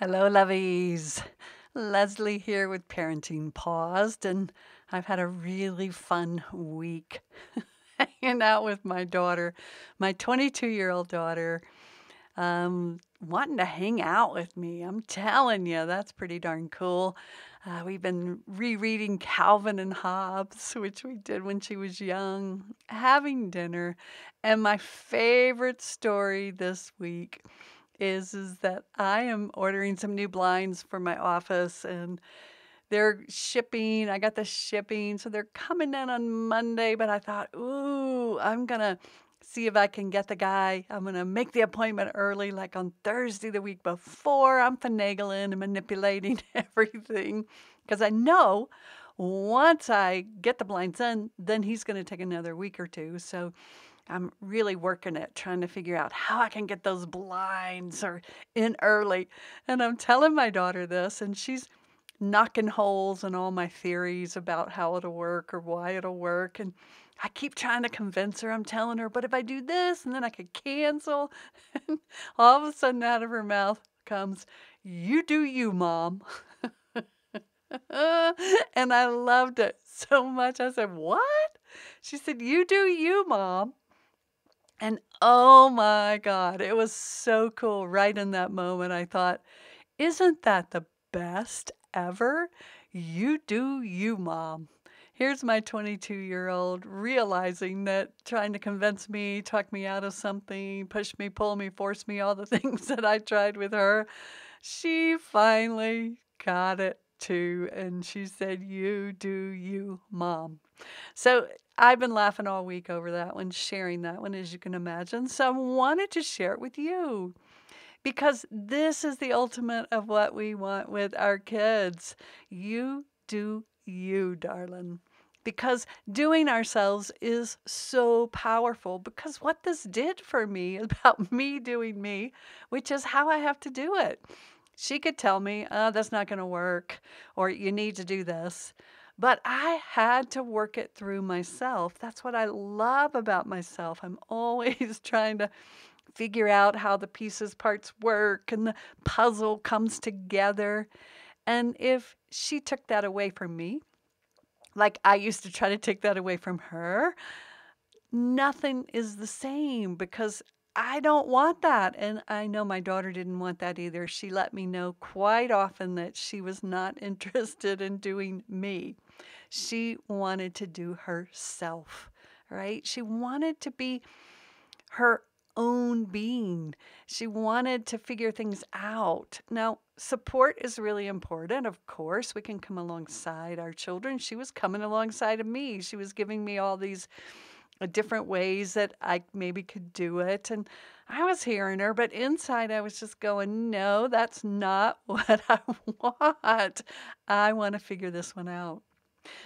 Hello, lovies. Leslie here with Parenting Paused, and I've had a really fun week hanging out with my daughter, my 22 year old daughter, um, wanting to hang out with me. I'm telling you, that's pretty darn cool. Uh, we've been rereading Calvin and Hobbes, which we did when she was young, having dinner, and my favorite story this week is is that I am ordering some new blinds for my office and they're shipping. I got the shipping, so they're coming in on Monday, but I thought, "Ooh, I'm going to see if I can get the guy. I'm going to make the appointment early like on Thursday the week before. I'm finagling and manipulating everything because I know once I get the blinds in, then he's going to take another week or two. So I'm really working it, trying to figure out how I can get those blinds or in early. And I'm telling my daughter this, and she's knocking holes in all my theories about how it'll work or why it'll work. And I keep trying to convince her. I'm telling her, but if I do this and then I could cancel. And all of a sudden, out of her mouth comes, You do you, mom. and I loved it so much. I said, What? She said, You do you, mom. And oh my God, it was so cool. Right in that moment, I thought, isn't that the best ever? You do you, mom. Here's my 22 year old realizing that trying to convince me, talk me out of something, push me, pull me, force me, all the things that I tried with her, she finally got it too. And she said, You do you, mom. So I've been laughing all week over that one, sharing that one, as you can imagine. So I wanted to share it with you because this is the ultimate of what we want with our kids. You do you, darling. Because doing ourselves is so powerful. Because what this did for me about me doing me, which is how I have to do it. She could tell me, oh, that's not going to work, or you need to do this. But I had to work it through myself. That's what I love about myself. I'm always trying to figure out how the pieces, parts work and the puzzle comes together. And if she took that away from me, like I used to try to take that away from her, nothing is the same because I don't want that. And I know my daughter didn't want that either. She let me know quite often that she was not interested in doing me. She wanted to do herself, right? She wanted to be her own being. She wanted to figure things out. Now, support is really important, of course. We can come alongside our children. She was coming alongside of me. She was giving me all these Uh, different ways that I maybe could do it. And I was hearing her, but inside I was just going, no, that's not what I want. I want to figure this one out.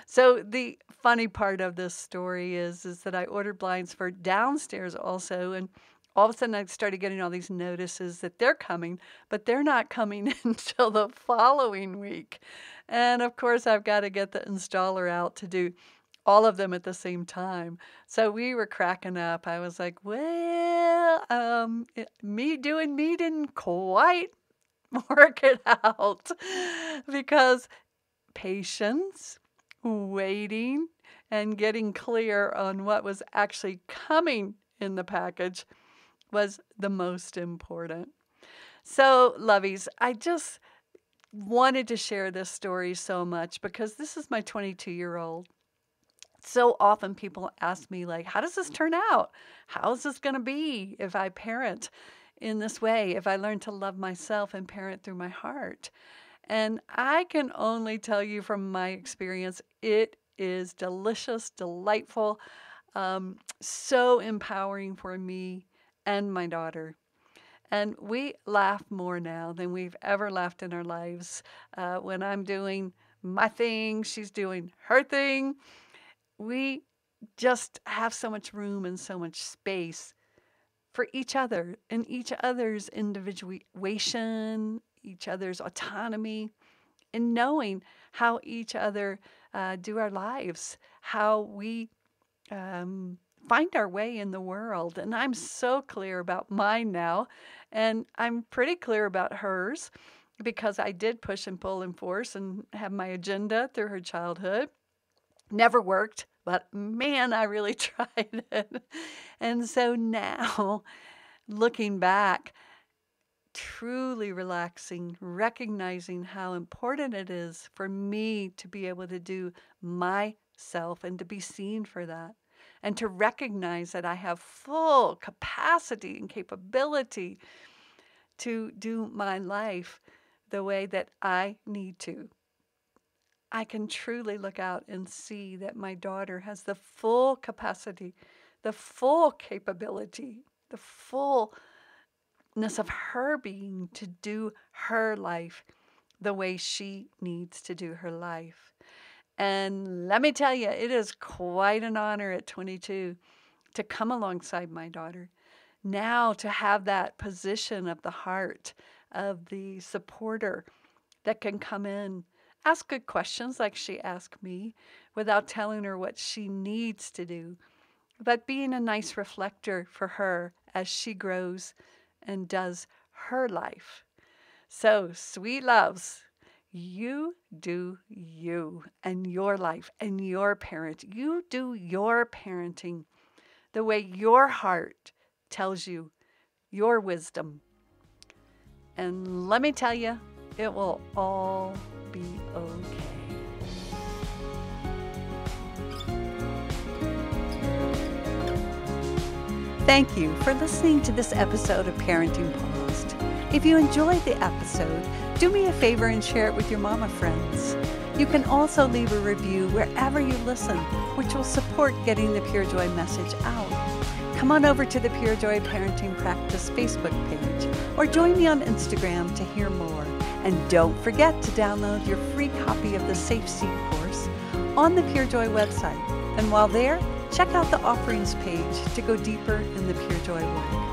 So the funny part of this story is is that I ordered blinds for downstairs also and all of a sudden I started getting all these notices that they're coming, but they're not coming until the following week. And of course I've got to get the installer out to do all of them at the same time. So we were cracking up. I was like, well, um, it, me doing me didn't quite work it out because patience, waiting, and getting clear on what was actually coming in the package was the most important. So, lovies, I just wanted to share this story so much because this is my 22 year old so often people ask me like how does this turn out? How is this going to be if i parent in this way if i learn to love myself and parent through my heart? And i can only tell you from my experience it is delicious delightful um, so empowering for me and my daughter. And we laugh more now than we've ever laughed in our lives. Uh, when i'm doing my thing she's doing her thing we just have so much room and so much space for each other and each other's individuation, each other's autonomy, and knowing how each other uh, do our lives, how we um, find our way in the world. And I'm so clear about mine now, and I'm pretty clear about hers. because I did push and pull and force and have my agenda through her childhood. Never worked, but man, I really tried it. And so now, looking back, truly relaxing, recognizing how important it is for me to be able to do myself and to be seen for that. And to recognize that I have full capacity and capability to do my life the way that I need to. I can truly look out and see that my daughter has the full capacity, the full capability, the fullness of her being to do her life the way she needs to do her life. And let me tell you, it is quite an honor at 22 to come alongside my daughter. Now to have that position of the heart of the supporter that can come in, ask good questions like she asked me without telling her what she needs to do, but being a nice reflector for her as she grows and does her life. So, sweet loves, you do you and your life and your parent. You do your parenting the way your heart tells you your wisdom and let me tell you, it will all be okay. Thank you for listening to this episode of Parenting Paused. If you enjoyed the episode, do me a favor and share it with your mama friends. You can also leave a review wherever you listen, which will support getting the Pure Joy message out come on over to the Pure Joy Parenting Practice Facebook page or join me on Instagram to hear more. And don't forget to download your free copy of the Safe Seat course on the Pure Joy website. And while there, check out the offerings page to go deeper in the Pure Joy work.